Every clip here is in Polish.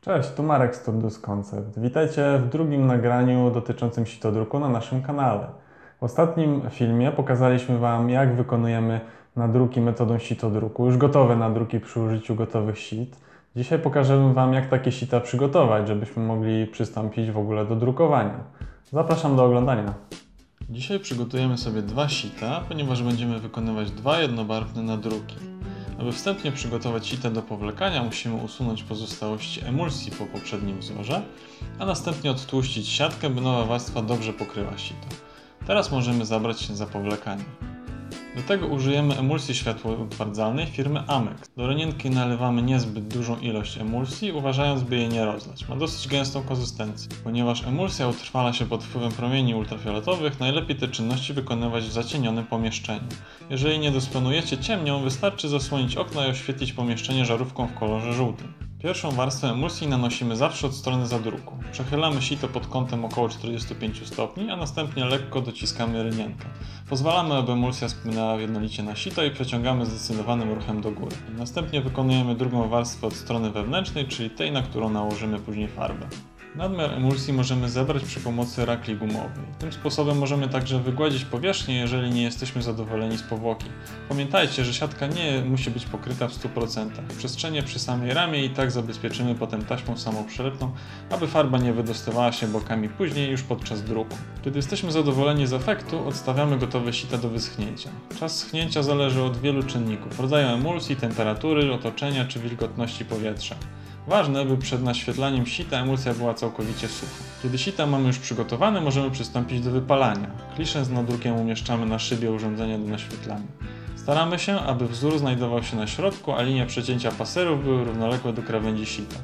Cześć, tu Marek z Turdus Concept. Witajcie w drugim nagraniu dotyczącym sitodruku na naszym kanale. W ostatnim filmie pokazaliśmy Wam, jak wykonujemy nadruki metodą sitodruku, już gotowe nadruki przy użyciu gotowych sit. Dzisiaj pokażemy Wam, jak takie sita przygotować, żebyśmy mogli przystąpić w ogóle do drukowania. Zapraszam do oglądania. Dzisiaj przygotujemy sobie dwa sita, ponieważ będziemy wykonywać dwa jednobarwne nadruki. Aby wstępnie przygotować sitę do powlekania, musimy usunąć pozostałości emulsji po poprzednim wzorze, a następnie odtłuścić siatkę, by nowa warstwa dobrze pokryła sito. Teraz możemy zabrać się za powlekanie. Do tego użyjemy emulsji światłoutwardzalnej firmy Amex. Do renienki nalewamy niezbyt dużą ilość emulsji, uważając by jej nie rozlać. Ma dosyć gęstą konsystencję. Ponieważ emulsja utrwala się pod wpływem promieni ultrafioletowych, najlepiej te czynności wykonywać w zacienionym pomieszczeniu. Jeżeli nie dysponujecie ciemnią, wystarczy zasłonić okna i oświetlić pomieszczenie żarówką w kolorze żółtym. Pierwszą warstwę emulsji nanosimy zawsze od strony zadruku. Przechylamy sito pod kątem około 45 stopni, a następnie lekko dociskamy rynienkę. Pozwalamy, aby emulsja spłynęła jednolicie na sito i przeciągamy zdecydowanym ruchem do góry. Następnie wykonujemy drugą warstwę od strony wewnętrznej, czyli tej, na którą nałożymy później farbę. Nadmiar emulsji możemy zebrać przy pomocy rakli gumowej. Tym sposobem możemy także wygładzić powierzchnię, jeżeli nie jesteśmy zadowoleni z powłoki. Pamiętajcie, że siatka nie musi być pokryta w 100%. Przestrzenie przy samej ramie i tak zabezpieczymy potem taśmą samoprzylepną, aby farba nie wydostawała się bokami później już podczas druku. Kiedy jesteśmy zadowoleni z efektu, odstawiamy gotowe sita do wyschnięcia. Czas schnięcia zależy od wielu czynników, rodzaju emulsji, temperatury, otoczenia czy wilgotności powietrza. Ważne, by przed naświetlaniem sita emulsja była całkowicie sucha. Kiedy sita mamy już przygotowane, możemy przystąpić do wypalania. Kliszę z nadrukiem umieszczamy na szybie urządzenia do naświetlania. Staramy się, aby wzór znajdował się na środku, a linie przecięcia paserów były równoległe do krawędzi sita.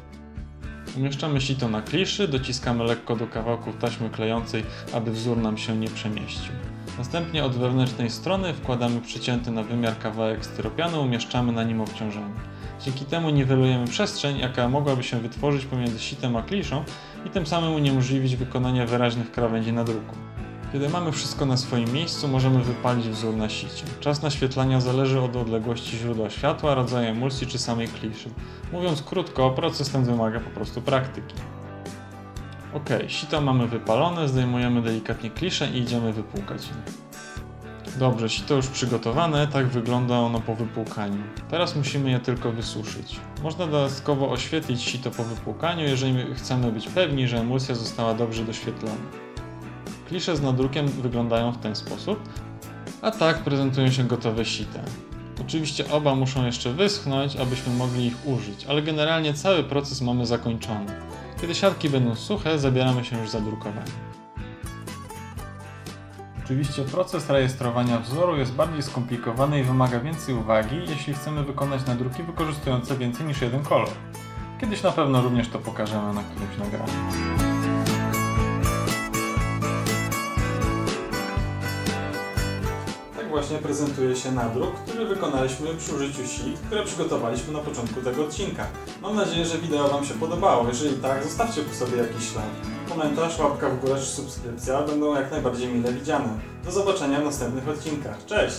Umieszczamy sito na kliszy, dociskamy lekko do kawałków taśmy klejącej, aby wzór nam się nie przemieścił. Następnie od wewnętrznej strony wkładamy przycięty na wymiar kawałek styropianu, umieszczamy na nim obciążenie. Dzięki temu niwelujemy przestrzeń, jaka mogłaby się wytworzyć pomiędzy sitem a kliszą i tym samym uniemożliwić wykonanie wyraźnych krawędzi nadruku. Kiedy mamy wszystko na swoim miejscu, możemy wypalić wzór na sicie. Czas naświetlania zależy od odległości źródła światła, rodzaju emulsji czy samej kliszy. Mówiąc krótko, proces ten wymaga po prostu praktyki. Ok, sito mamy wypalone, zdejmujemy delikatnie kliszę i idziemy wypłukać je. Dobrze, sito już przygotowane, tak wygląda ono po wypłukaniu. Teraz musimy je tylko wysuszyć. Można dodatkowo oświetlić sito po wypłukaniu, jeżeli chcemy być pewni, że emulsja została dobrze doświetlona. Klisze z nadrukiem wyglądają w ten sposób, a tak prezentują się gotowe sita. Oczywiście oba muszą jeszcze wyschnąć, abyśmy mogli ich użyć, ale generalnie cały proces mamy zakończony. Kiedy siatki będą suche, zabieramy się już za drukowanie. Oczywiście proces rejestrowania wzoru jest bardziej skomplikowany i wymaga więcej uwagi, jeśli chcemy wykonać nadruki wykorzystujące więcej niż jeden kolor. Kiedyś na pewno również to pokażemy na którymś nagraniu. Właśnie prezentuje się nadruk, który wykonaliśmy przy użyciu sit, które przygotowaliśmy na początku tego odcinka. Mam nadzieję, że wideo Wam się podobało. Jeżeli tak, zostawcie po sobie jakiś ślad. Komentarz, łapka w górę czy subskrypcja będą jak najbardziej mile widziane. Do zobaczenia w następnych odcinkach. Cześć!